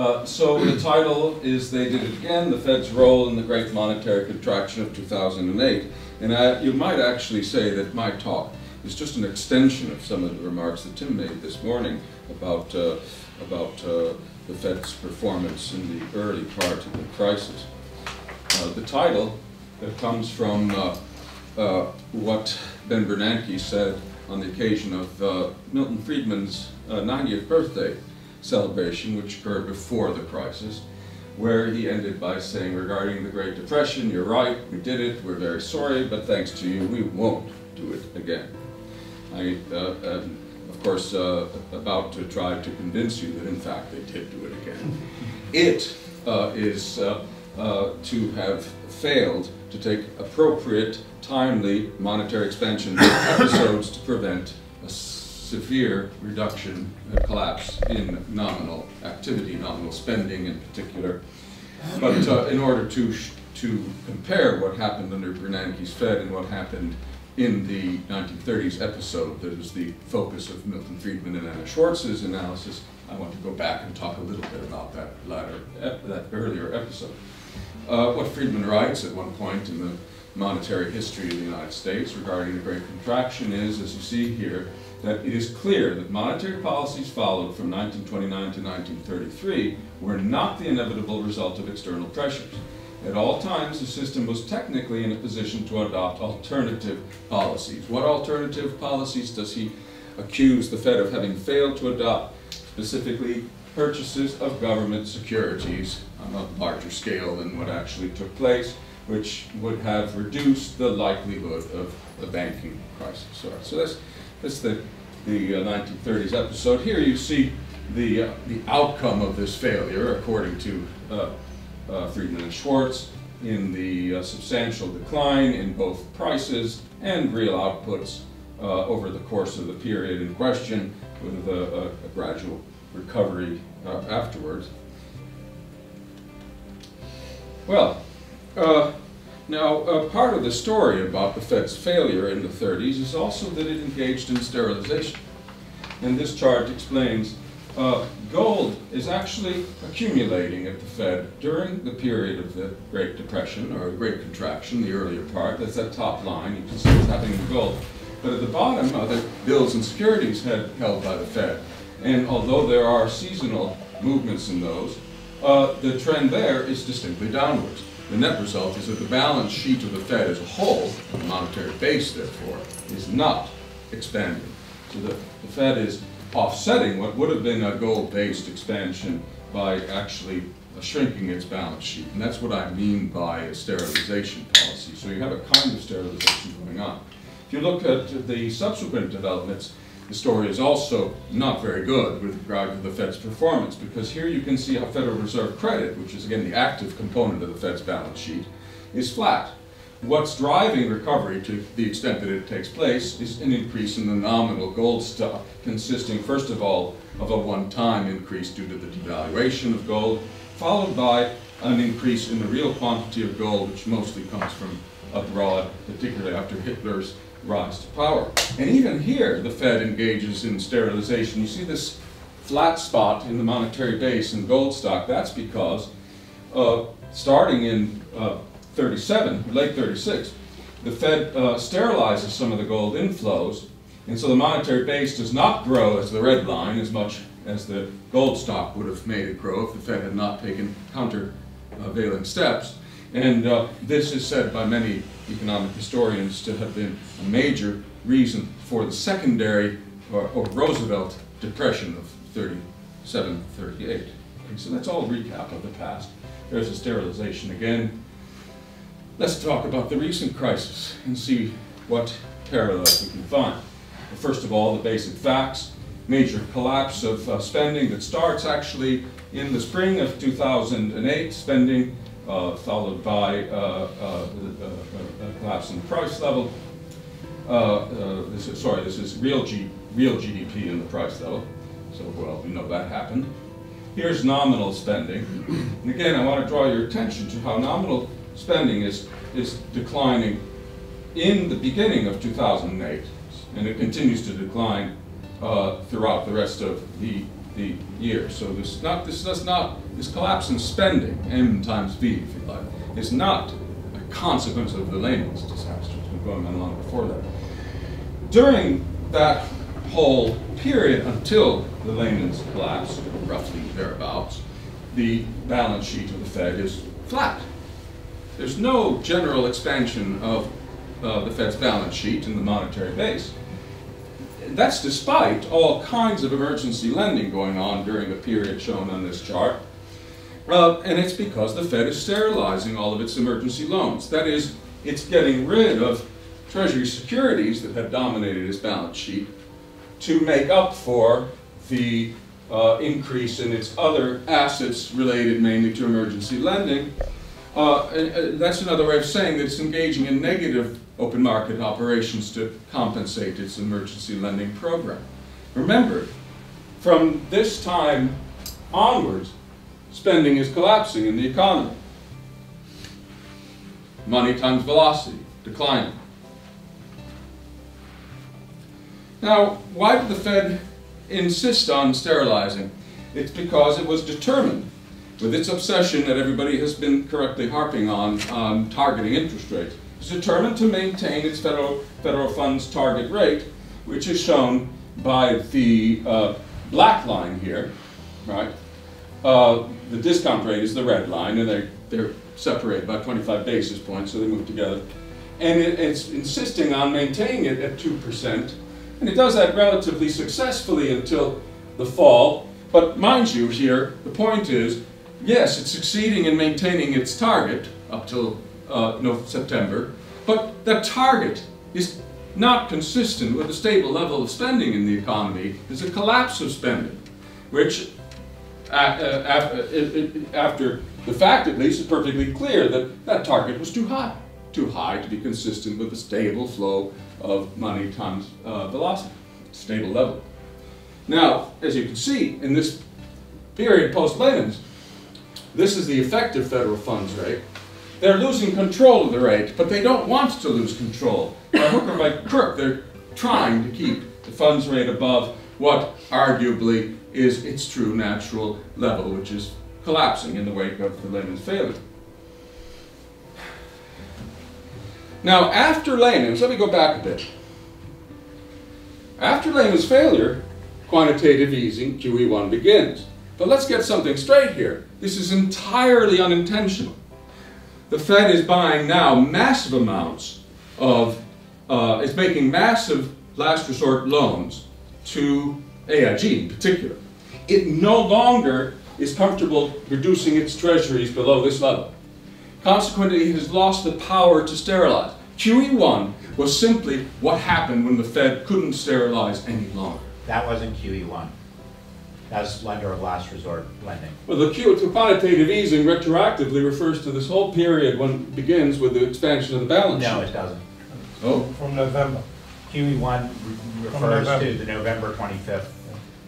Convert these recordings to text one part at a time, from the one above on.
Uh, so the title is They Did It Again, the Fed's Role in the Great Monetary Contraction of 2008. And I, you might actually say that my talk is just an extension of some of the remarks that Tim made this morning about, uh, about uh, the Fed's performance in the early part of the crisis. Uh, the title comes from uh, uh, what Ben Bernanke said on the occasion of Milton Friedman's 90th birthday celebration, which occurred before the crisis, where he ended by saying, regarding the Great Depression, you're right, we did it, we're very sorry, but thanks to you, we won't do it again. I uh, am, of course, uh, about to try to convince you that, in fact, they did do it again. It uh, is uh, uh, to have failed to take appropriate, timely monetary expansion episodes to prevent a severe reduction, collapse in nominal activity, nominal spending in particular. But uh, in order to, to compare what happened under Bernanke's Fed and what happened in the 1930s episode that is the focus of Milton Friedman and Anna Schwartz's analysis, I want to go back and talk a little bit about that latter, that earlier episode. Uh, what Friedman writes at one point in the monetary history of the United States regarding the Great Contraction is, as you see here, that it is clear that monetary policies followed from 1929 to 1933 were not the inevitable result of external pressures. At all times, the system was technically in a position to adopt alternative policies. What alternative policies does he accuse the Fed of having failed to adopt? Specifically, purchases of government securities on a larger scale than what actually took place, which would have reduced the likelihood of the banking crisis. So that's this is the, the uh, 1930s episode. Here you see the, uh, the outcome of this failure, according to uh, uh Friedman and Schwartz, in the uh, substantial decline in both prices and real outputs uh, over the course of the period in question, with a, a, a gradual recovery afterwards. Well, now, part of the story about the Fed's failure in the 30s is also that it engaged in sterilization. And this chart explains uh, gold is actually accumulating at the Fed during the period of the Great Depression, or Great Contraction, the earlier part. That's that top line. You can see what's happening in gold. But at the bottom are the bills and securities held by the Fed. And although there are seasonal movements in those, uh, the trend there is distinctly downwards. The net result is that the balance sheet of the Fed as a whole, the monetary base therefore, is not expanding. So the, the Fed is offsetting what would have been a gold-based expansion by actually shrinking its balance sheet. And that's what I mean by a sterilization policy. So you have a kind of sterilization going on. If you look at the subsequent developments, the story is also not very good with regard to the Fed's performance because here you can see how Federal Reserve credit, which is again the active component of the Fed's balance sheet, is flat. What's driving recovery to the extent that it takes place is an increase in the nominal gold stock, consisting first of all of a one-time increase due to the devaluation of gold, followed by an increase in the real quantity of gold, which mostly comes from abroad, particularly after Hitler's rise to power. And even here, the Fed engages in sterilization. You see this flat spot in the monetary base in gold stock. That's because uh, starting in uh, 37, late 36, the Fed uh, sterilizes some of the gold inflows, and so the monetary base does not grow as the red line as much as the gold stock would have made it grow if the Fed had not taken countervailing steps. And uh, this is said by many economic historians to have been a major reason for the secondary or, or Roosevelt depression of 37, 38. Okay, so that's all recap of the past. There's a sterilization again. Let's talk about the recent crisis and see what parallels we can find. First of all, the basic facts. Major collapse of uh, spending that starts actually in the spring of 2008. Spending uh, followed by uh, uh, a collapse in the price level. this is, sorry, this is real, G, real GDP in the price level. So, well, we know that happened. Here's nominal spending. And again, I want to draw your attention to how nominal spending is, is declining in the beginning of 2008, and it continues to decline uh, throughout the rest of the the year. So this not this does not this collapse in spending, M times V, if you like, is not consequence of the Lehman's disaster. It's been going on long before that. During that whole period until the Lehman's collapse, roughly thereabouts, the balance sheet of the Fed is flat. There's no general expansion of uh, the Fed's balance sheet and the monetary base. That's despite all kinds of emergency lending going on during the period shown on this chart. Uh, and it's because the Fed is sterilizing all of its emergency loans. That is, it's getting rid of Treasury securities that have dominated its balance sheet to make up for the uh, increase in its other assets related mainly to emergency lending. Uh, uh, that's another way of saying that it's engaging in negative open market operations to compensate its emergency lending program. Remember, from this time onwards, spending is collapsing in the economy. Money times velocity, declining. Now, why did the Fed insist on sterilizing? It's because it was determined, with its obsession that everybody has been correctly harping on, um, targeting interest rates, it's determined to maintain its federal, federal funds target rate, which is shown by the uh, black line here, right? Uh, the discount rate is the red line, and they're, they're separated by 25 basis points, so they move together. And it, it's insisting on maintaining it at 2%, and it does that relatively successfully until the fall. But mind you here, the point is, yes, it's succeeding in maintaining its target up till uh, no, September, but that target is not consistent with a stable level of spending in the economy. There's a collapse of spending, which after the fact at least is perfectly clear that that target was too high, too high to be consistent with a stable flow of money times uh, velocity, stable level. Now, as you can see, in this period post-Lehman's, this is the effective federal funds rate. They're losing control of the rate, but they don't want to lose control. By hook or by crook, they're trying to keep the funds rate above what arguably is its true natural level, which is collapsing in the wake of the Lehman's failure. Now, after Lehman's, let me go back a bit. After Lehman's failure, quantitative easing, QE1, begins. But let's get something straight here. This is entirely unintentional. The Fed is buying now massive amounts of, uh, it's making massive last resort loans to AIG in particular. It no longer is comfortable reducing its treasuries below this level. Consequently, it has lost the power to sterilize. QE1 was simply what happened when the Fed couldn't sterilize any longer. That wasn't QE1. That's lender of last resort lending. Well, the, Q, the quantitative easing retroactively refers to this whole period when it begins with the expansion of the balance No, sheet. it doesn't. Oh, From November. QE1 refers to the November 25th,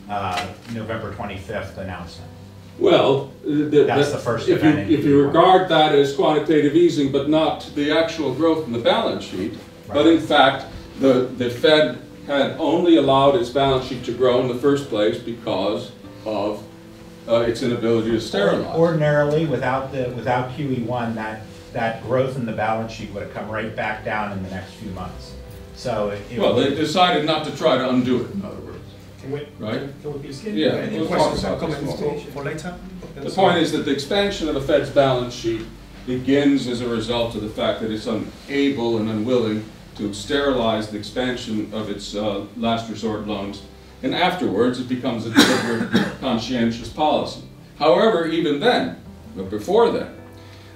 uh, November 25th announcement. well, the, That's the first if you, event in if you regard that as quantitative easing, but not the actual growth in the balance sheet, but in fact, the, the Fed had only allowed its balance sheet to grow in the first place because of uh, its inability to sterilize. Ordinarily, without the, without QE1, that, that growth in the balance sheet would have come right back down in the next few months. So it. it Well, they decided not to try to undo it, in other words, Can we, right? can we please? Yeah, Any we'll talk questions about and this comments more. for, for later? The point is that the expansion of the Fed's balance sheet begins as a result of the fact that it's unable and unwilling to sterilize the expansion of its uh, last resort loans, and afterwards it becomes a deliberate conscientious policy. However, even then, but before then,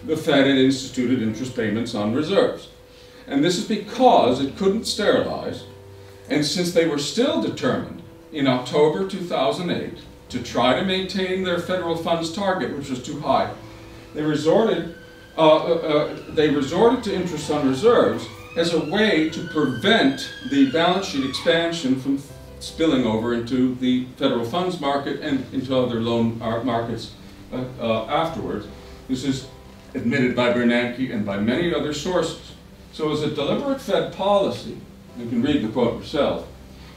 the Fed had instituted interest payments on reserves. And this is because it couldn't sterilize, and since they were still determined in October 2008 to try to maintain their federal funds target, which was too high, they resorted, uh, uh, uh, they resorted to interest on reserves as a way to prevent the balance sheet expansion from spilling over into the federal funds market and into other loan markets uh, uh, afterwards. This is admitted by Bernanke and by many other sources. So it was a deliberate Fed policy, you can read the quote yourself,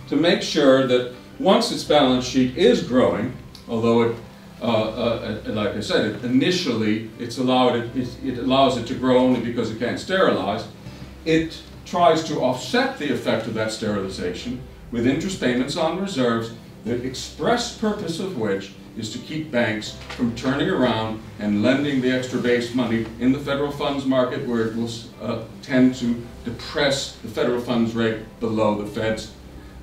to make sure that once its balance sheet is growing, although it, uh, uh, uh like I said, initially it's allowed it, it, it allows it to grow only because it can't sterilize, it tries to offset the effect of that sterilization with interest payments on reserves, the express purpose of which is to keep banks from turning around and lending the extra base money in the federal funds market where it will uh, tend to depress the federal funds rate below the Fed's,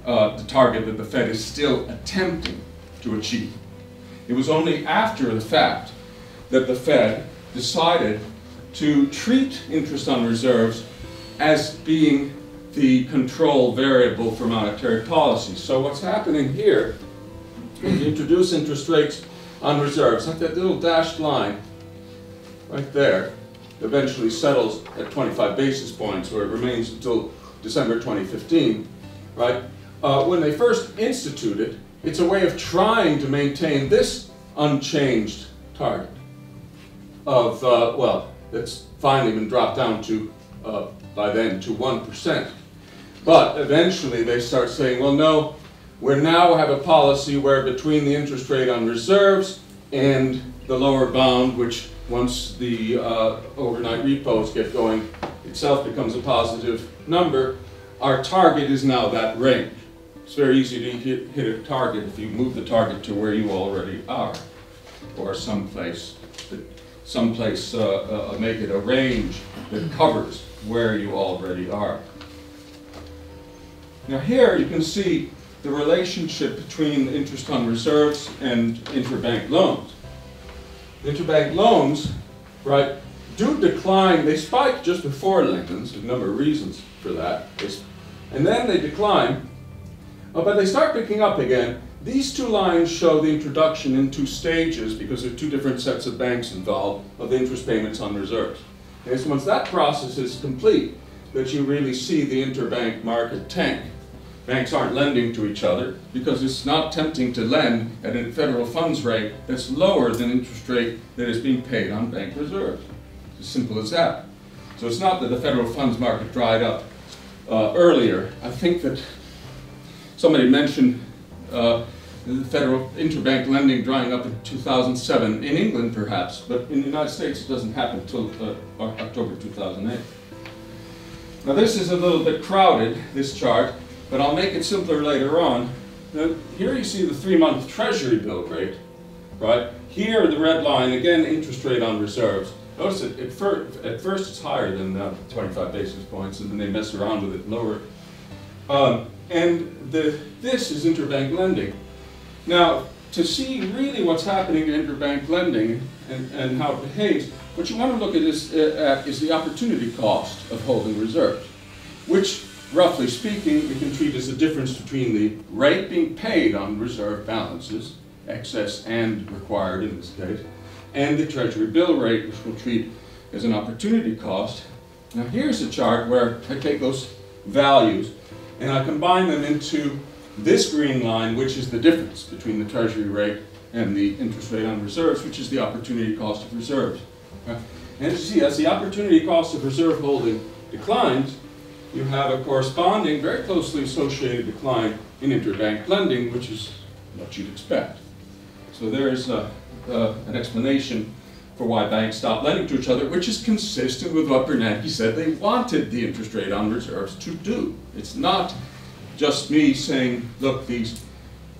uh, the target that the Fed is still attempting to achieve. It was only after the fact that the Fed decided to treat interest on reserves as being the control variable for monetary policy. So what's happening here, introduce interest rates on reserves, like that little dashed line right there, eventually settles at 25 basis points, where it remains until December 2015, right? Uh, when they first instituted, it it's a way of trying to maintain this unchanged target of, uh, well, that's finally been dropped down to, uh, by then, to 1%. But eventually they start saying, well, no, we now have a policy where between the interest rate on reserves and the lower bound, which once the uh, overnight repos get going, itself becomes a positive number, our target is now that range. It's very easy to hit, hit a target if you move the target to where you already are, or someplace, someplace uh, uh, make it a range that covers where you already are. Now here you can see the relationship between interest on reserves and interbank loans. Interbank loans, right, do decline. They spike just before Lehman's, a number of reasons for that. And then they decline, uh, but they start picking up again. These two lines show the introduction in two stages, because there are two different sets of banks involved, of interest payments on reserves. And so once that process is complete, that you really see the interbank market tank banks aren't lending to each other because it's not tempting to lend at a federal funds rate that's lower than interest rate that is being paid on bank reserves. It's as simple as that. So it's not that the federal funds market dried up uh, earlier. I think that somebody mentioned uh, the federal interbank lending drying up in 2007, in England perhaps, but in the United States it doesn't happen until uh, October 2008. Now this is a little bit crowded, this chart, but I'll make it simpler later on. Now, here you see the three-month Treasury bill rate, right? Here, the red line, again, interest rate on reserves. Notice that at, fir at first it's higher than uh, 25 basis points, and then they mess around with it lower. Um, and the, this is interbank lending. Now, to see really what's happening in interbank lending and, and how it behaves, what you want to look at is, uh, at is the opportunity cost of holding reserves, which roughly speaking, we can treat as the difference between the rate being paid on reserve balances, excess and required in this case, and the Treasury bill rate, which we'll treat as an opportunity cost. Now here's a chart where I take those values and I combine them into this green line, which is the difference between the Treasury rate and the interest rate on reserves, which is the opportunity cost of reserves. And as you see, as the opportunity cost of reserve holding declines, you have a corresponding, very closely associated decline in interbank lending, which is what you'd expect. So there's uh, uh, an explanation for why banks stopped lending to each other, which is consistent with what Bernanke said they wanted the interest rate on reserves to do. It's not just me saying, look, these,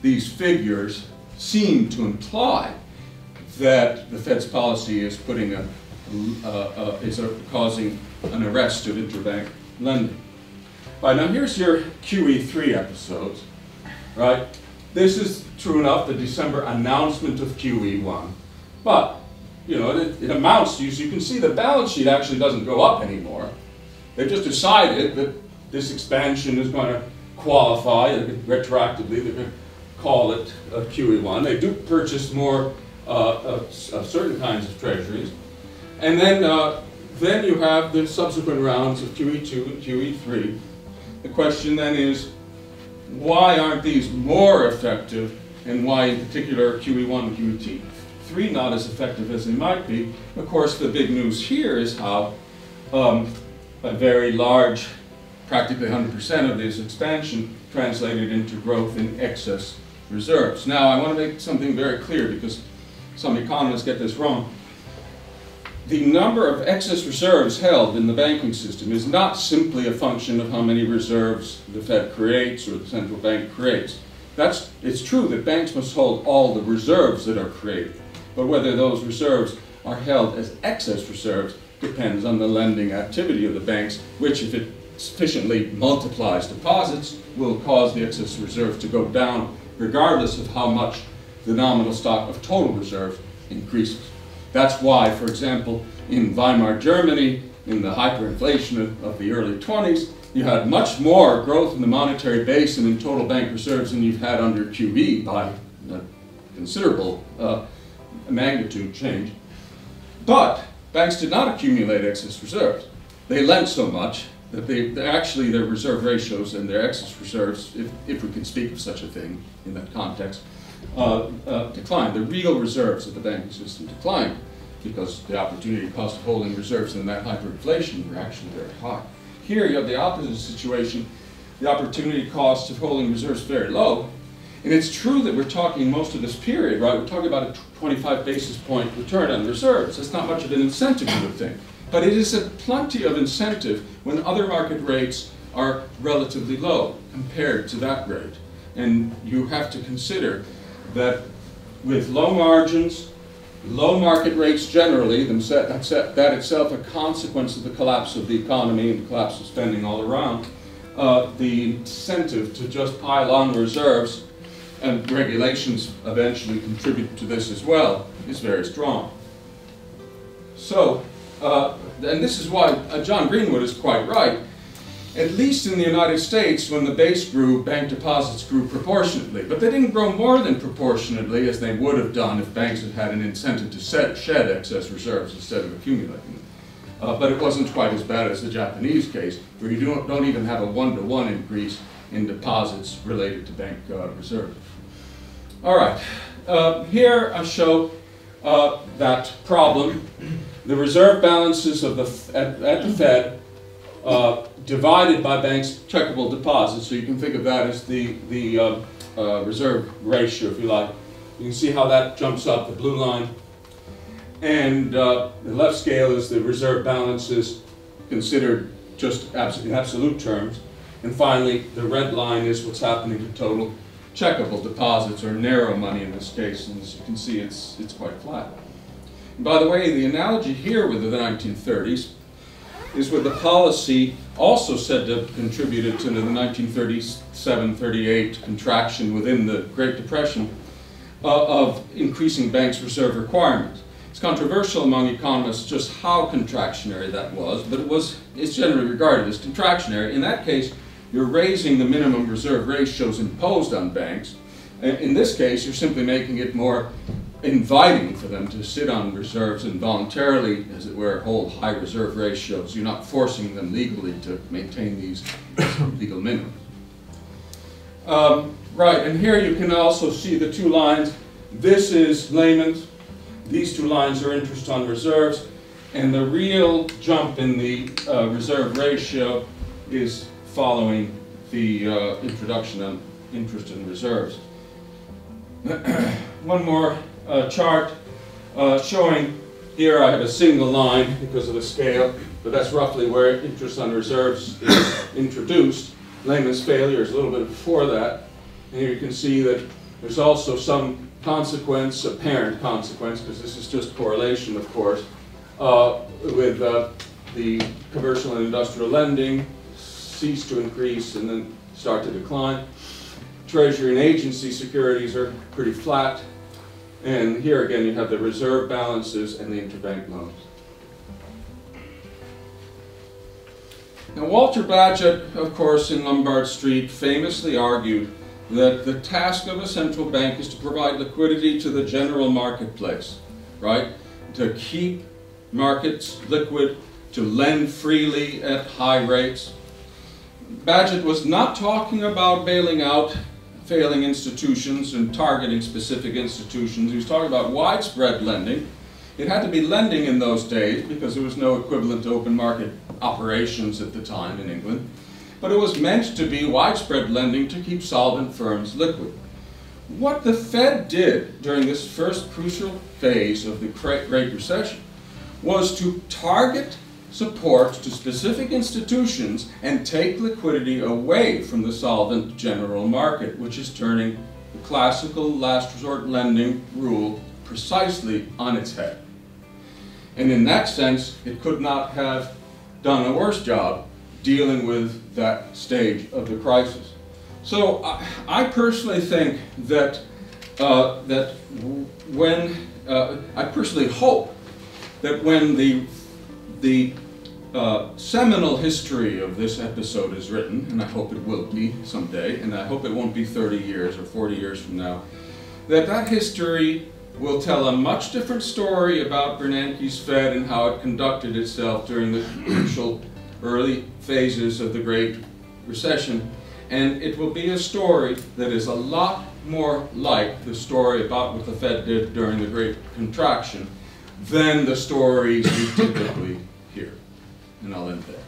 these figures seem to imply that the Fed's policy is putting a, uh, uh, is a, causing an arrest of interbank lending. Right, now here's your QE3 episodes, right? This is, true enough, the December announcement of QE1. But, you know, it, it amounts to, you can see the balance sheet actually doesn't go up anymore. They've just decided that this expansion is going to qualify, and retroactively, they're going to call it a QE1. They do purchase more uh, of, of certain kinds of treasuries. And then, uh, then you have the subsequent rounds of QE2 and QE3. The question then is, why aren't these more effective, and why in particular QE1 and QE3 not as effective as they might be? Of course, the big news here is how um, a very large, practically 100% of this expansion translated into growth in excess reserves. Now, I want to make something very clear because some economists get this wrong. The number of excess reserves held in the banking system is not simply a function of how many reserves the Fed creates or the central bank creates. That's, it's true that banks must hold all the reserves that are created, but whether those reserves are held as excess reserves depends on the lending activity of the banks, which if it sufficiently multiplies deposits will cause the excess reserves to go down regardless of how much the nominal stock of total reserves increases. That's why, for example, in Weimar Germany, in the hyperinflation of, of the early 20s, you had much more growth in the monetary base and in total bank reserves than you've had under QE by a considerable uh, magnitude change. But banks did not accumulate excess reserves. They lent so much that they, actually their reserve ratios and their excess reserves, if, if we can speak of such a thing in that context, uh, uh, declined. The real reserves of the banking system declined because the opportunity cost of holding reserves in that hyperinflation were actually very high. Here you have the opposite situation. The opportunity cost of holding reserves very low. And it's true that we're talking most of this period, right? We're talking about a 25 basis point return on reserves. That's not much of an incentive, you would think. But it is a plenty of incentive when other market rates are relatively low compared to that rate. And you have to consider that with low margins, Low market rates generally, that itself a consequence of the collapse of the economy and the collapse of spending all around, uh, the incentive to just pile on reserves and regulations eventually contribute to this as well is very strong. So, uh, and this is why uh, John Greenwood is quite right at least in the United States, when the base grew, bank deposits grew proportionately. But they didn't grow more than proportionately as they would have done if banks had had an incentive to set, shed excess reserves instead of accumulating them. Uh, but it wasn't quite as bad as the Japanese case, where you don't, don't even have a one-to-one -one increase in deposits related to bank uh, reserves. All right, uh, here I show uh, that problem. The reserve balances of the, at, at the Fed uh, divided by banks' checkable deposits. So you can think of that as the, the uh, uh, reserve ratio, if you like. You can see how that jumps up, the blue line. And uh, the left scale is the reserve balances considered just abs in absolute terms. And finally, the red line is what's happening to total checkable deposits, or narrow money in this case. And as you can see, it's, it's quite flat. And by the way, the analogy here with the 1930s is with the policy also said to have contributed to the 1937-38 contraction within the Great Depression uh, of increasing banks' reserve requirements. It's controversial among economists just how contractionary that was, but it was, it's generally regarded as contractionary. In that case, you're raising the minimum reserve ratios imposed on banks. In this case, you're simply making it more inviting for them to sit on reserves and voluntarily, as it were, hold high reserve ratios. You're not forcing them legally to maintain these legal minimums. Um, right, and here you can also see the two lines. This is Lehman's. These two lines are interest on reserves. And the real jump in the uh, reserve ratio is following the uh, introduction of interest in reserves. One more uh, chart uh, showing here I have a single line because of the scale, but that's roughly where interest on reserves is introduced. Lehman's failure is a little bit before that. And here you can see that there's also some consequence, apparent consequence, because this is just correlation, of course, uh, with uh, the commercial and industrial lending cease to increase and then start to decline. Treasury and agency securities are pretty flat and here again you have the reserve balances and the interbank loans. Now Walter Bagehot, of course, in Lombard Street famously argued that the task of a central bank is to provide liquidity to the general marketplace, right? To keep markets liquid, to lend freely at high rates. Bagehot was not talking about bailing out failing institutions and targeting specific institutions. He was talking about widespread lending. It had to be lending in those days because there was no equivalent to open market operations at the time in England. But it was meant to be widespread lending to keep solvent firms liquid. what the Fed did during this first crucial phase of the Great Recession was to target support to specific institutions and take liquidity away from the solvent general market, which is turning the classical last resort lending rule precisely on its head. And in that sense, it could not have done a worse job dealing with that stage of the crisis. So I, personally think that uh, that when uh, I personally hope that when the the uh, seminal history of this episode is written, and I hope it will be someday, and I hope it won't be 30 years or 40 years from now, that that history will tell a much different story about Bernanke's Fed and how it conducted itself during the crucial early phases of the Great Recession. And it will be a story that is a lot more like the story about what the Fed did during the Great Contraction than the stories we typically end there.